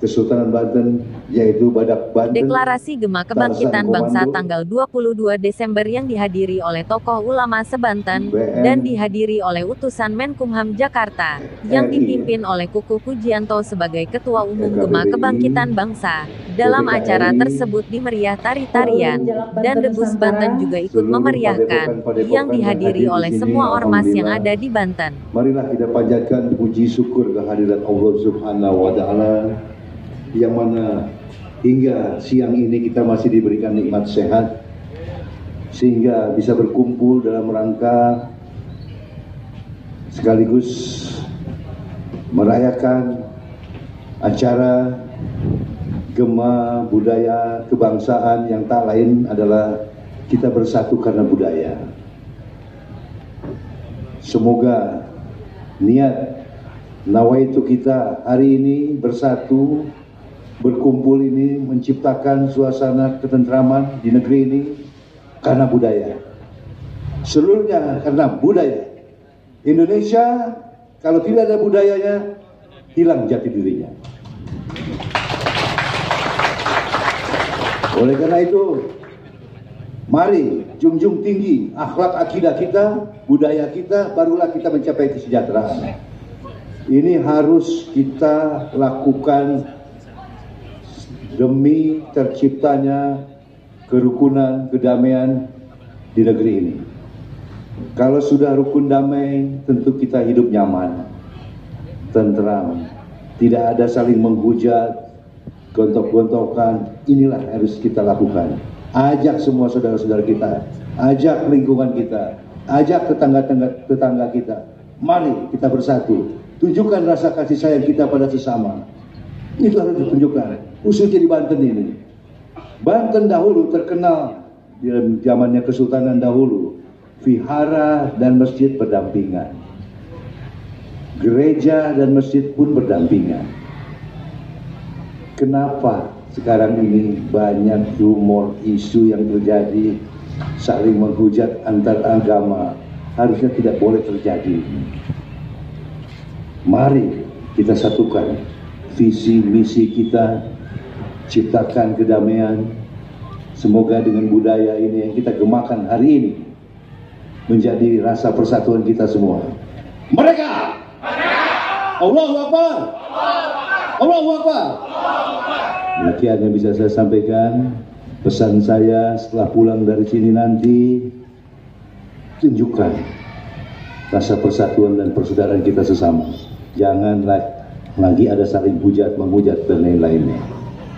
Kesultanan Banten yaitu Badak Banten. Deklarasi Gema Kebangkitan Bangsa tanggal 22 Desember yang dihadiri oleh tokoh ulama sebanten dan dihadiri oleh utusan Menkumham Jakarta yang dipimpin oleh Kuku Pujianto sebagai Ketua Umum Gema Kebangkitan Bangsa. Dalam acara tersebut dimeriah tari-tarian dan Debus Banten juga ikut memeriahkan yang dihadiri oleh semua ormas yang ada di Banten. Marilah kita panjatkan puji syukur kehadiran Allah Subhanahu wa taala yang mana hingga siang ini kita masih diberikan nikmat sehat sehingga bisa berkumpul dalam rangka sekaligus merayakan acara gema budaya kebangsaan yang tak lain adalah kita bersatu karena budaya. Semoga niat nawaitu kita hari ini bersatu berkumpul ini menciptakan suasana ketentraman di negeri ini karena budaya. Seluruhnya karena budaya. Indonesia kalau tidak ada budayanya hilang jati dirinya. Oleh karena itu, mari junjung tinggi akhlak akidah kita, budaya kita, barulah kita mencapai kesejahteraan. Ini harus kita lakukan demi terciptanya kerukunan, kedamaian di negeri ini. Kalau sudah rukun damai, tentu kita hidup nyaman, tentram, tidak ada saling menghujat, gontok-gontokan. Inilah harus kita lakukan. Ajak semua saudara-saudara kita, ajak lingkungan kita, ajak tetangga-tetangga tetangga kita. Mari kita bersatu, tunjukkan rasa kasih sayang kita pada sesama. Itu harus ditunjukkan khususnya di Banten ini. Banten dahulu terkenal di zamannya Kesultanan dahulu, vihara dan masjid berdampingan. Gereja dan masjid pun berdampingan. Kenapa sekarang ini banyak rumor isu yang terjadi saling menghujat antar agama harusnya tidak boleh terjadi. Mari kita satukan visi misi kita ciptakan kedamaian. Semoga dengan budaya ini yang kita gemakan hari ini menjadi rasa persatuan kita semua. Mereka! Allahu Akbar! Allahu Akbar! Demikian yang bisa saya sampaikan. Pesan saya setelah pulang dari sini nanti, tunjukkan rasa persatuan dan persaudaraan kita sesama. Jangan lagi ada saling hujat, menghujat, dan lain-lainnya.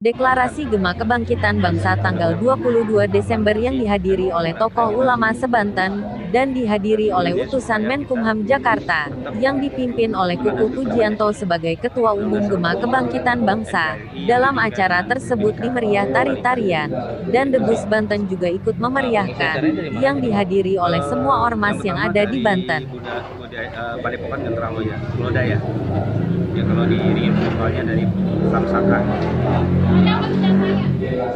Deklarasi Gema Kebangkitan Bangsa tanggal 22 Desember yang dihadiri oleh tokoh ulama sebanten dan dihadiri oleh utusan Menkumham Jakarta yang dipimpin oleh Kuku Pujianto sebagai Ketua Umum Gema Kebangkitan Bangsa. Dalam acara tersebut dimeriah tari-tarian dan Debus Banten juga ikut memeriahkan yang dihadiri oleh semua ormas yang ada di Banten. Lodaya. Ya kalau diiringi vokalnya dari Samsaka.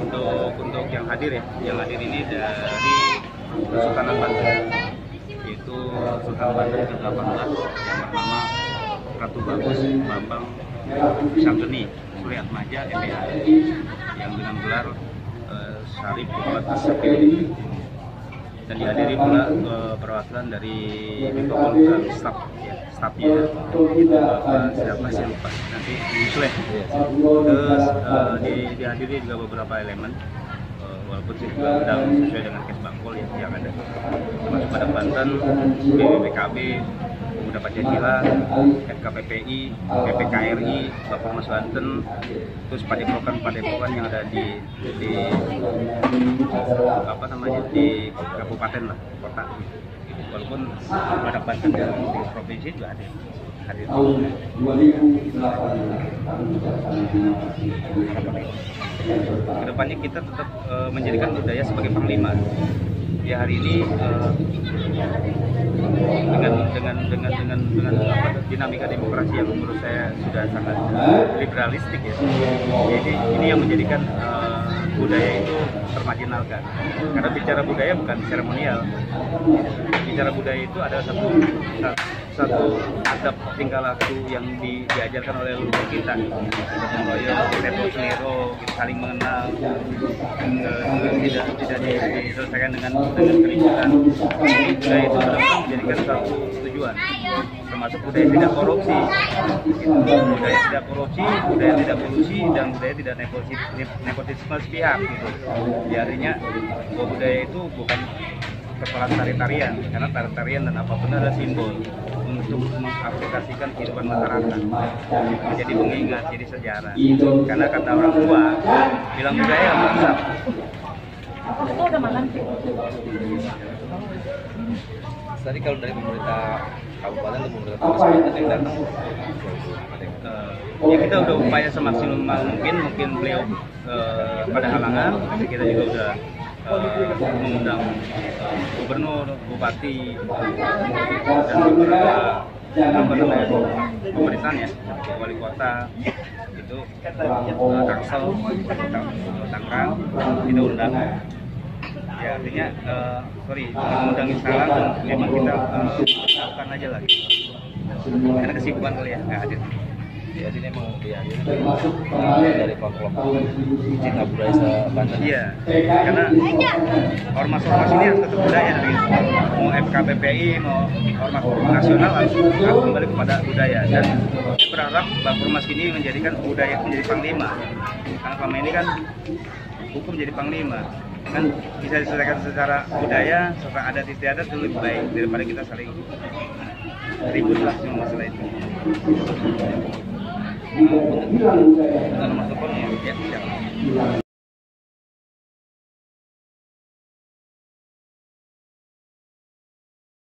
Untuk untuk yang hadir ya, yang hadir ini dari Kesultanan Banten, yaitu Sultan Banten ke-18 yang bernama Ratu Bagus Bambang Syamsuni Suri Atmaja MPA yang dengan gelar uh, Syarif Muhammad dan dihadiri pula uh, perwakilan dari Metropolitan Staff ya, staffnya Bapak siapa sih lupa. Nanti Muslim terus uh, di, dihadiri juga beberapa elemen. Uh, walaupun sih sedang sesuai dengan kes bangkol ya, yang ada. Termasuk pada Banten BPKB Pemuda Pancasila, FKPPI, PPKRI, Bapak Banten, terus padepokan-padepokan yang ada di, di apa namanya di kabupaten lah, kota. Walaupun pada Banten dan di provinsi juga ada hadir. Ke depannya kita tetap uh, menjadikan budaya sebagai panglima. Ya hari ini uh, dengan dengan dengan dengan dengan apa, dinamika demokrasi yang menurut saya sudah sangat liberalistik ya. Jadi ini yang menjadikan uh, budaya itu termarginalkan. Karena bicara budaya bukan seremonial. Bicara budaya itu adalah satu satu adab tingkah laku yang di, diajarkan oleh leluhur kita. Gotong royong saling mengenal eh, tidak tidak di- diselesaikan dengan dengan keributan. Budaya itu menjadikan satu tujuan termasuk budaya tidak korupsi. Budaya tidak korupsi budaya tidak kolusi dan budaya tidak nepotisme, sepihak gitu. Ya artinya bahwa budaya itu bukan persoalan tari-tarian karena tari-tarian dan apa pun adalah simbol untuk mengaplikasikan kehidupan masyarakat jadi pengingat jadi sejarah. Karena kata orang tua bilang budaya mantap Tadi kalau dari pemerintah kabupaten atau pemerintah provinsi ada yang datang. Eh, ya kita udah upaya semaksimal mungkin mungkin beliau eh, pada halangan. Tapi kita juga udah eh, mengundang eh, gubernur, bupati dan beberapa apa namanya pemerintahan ya wali kota itu Tangsel, Tang- Tangerang kita undang ya artinya eh, sorry salam dan memang kita eh, lakukan aja lagi karena kesibukan kali ya nggak hadir ya sini emang ya ini dari dari kelompok cinta budaya sebanten Iya, karena ormas-ormas ini harus tetap budaya gitu. Mau FKPPI, mau ormas nasional harus harus kembali kepada budaya. Dan saya berharap bahwa ormas ini menjadikan budaya menjadi panglima. Karena selama ini kan hukum jadi panglima. Kan bisa diselesaikan secara budaya, secara adat istiadat lebih baik daripada kita saling ribut lah sama masalah itu. Dengan nomor teleponnya Ya, siap.